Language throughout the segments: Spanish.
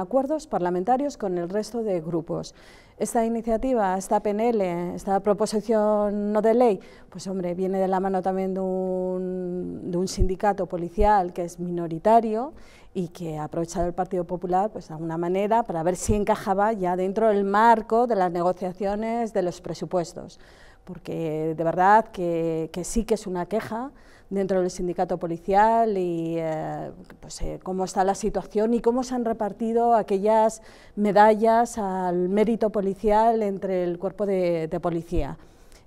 acuerdos parlamentarios con el resto de grupos. Esta iniciativa, esta PNL, esta proposición no de ley, pues hombre, viene de la mano también de un, sindicato policial que es minoritario y que ha aprovechado el Partido Popular pues de alguna manera para ver si encajaba ya dentro del marco de las negociaciones de los presupuestos porque de verdad que, que sí que es una queja dentro del sindicato policial y eh, pues, eh, cómo está la situación y cómo se han repartido aquellas medallas al mérito policial entre el cuerpo de, de policía.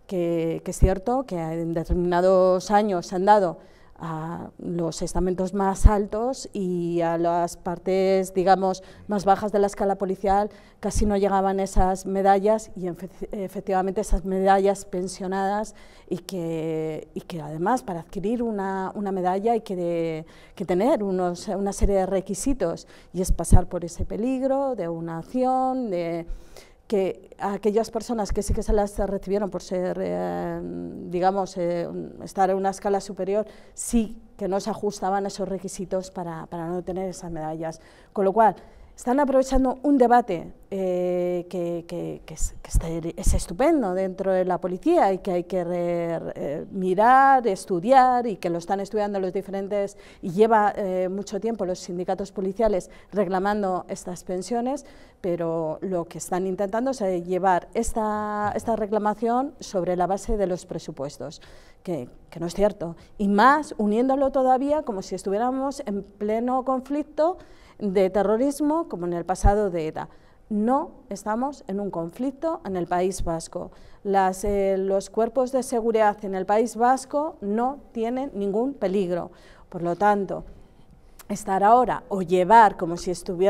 Que, que, es cierto que en determinados años se han dado a los estamentos más altos y a las partes, digamos, más bajas de la escala policial casi no llegaban esas medallas y efectivamente esas medallas pensionadas y que, y que además para adquirir una, una medalla hay que, de, que tener unos, una serie de requisitos y es pasar por ese peligro de una acción, de que a aquellas personas que sí que se las recibieron por ser, eh, digamos, eh, estar en una escala superior, sí que no se ajustaban esos requisitos para, para no tener esas medallas. Con lo cual, están aprovechando un debate eh, que, que, que, es, que, es, estupendo dentro de la policía y que hay que re, re, mirar, estudiar y que lo están estudiando los diferentes y lleva eh, mucho tiempo los sindicatos policiales reclamando estas pensiones, pero lo que están intentando es eh, llevar esta, esta reclamación sobre la base de los presupuestos, que, que no es cierto, y más uniéndolo todavía como si estuviéramos en pleno conflicto de terrorismo como en el pasado de ETA. No estamos en un conflicto en el País Vasco. Eh, los cuerpos de seguridad en el País Vasco no tienen ningún peligro. Por lo tanto, estar ahora o llevar como si estuviéramos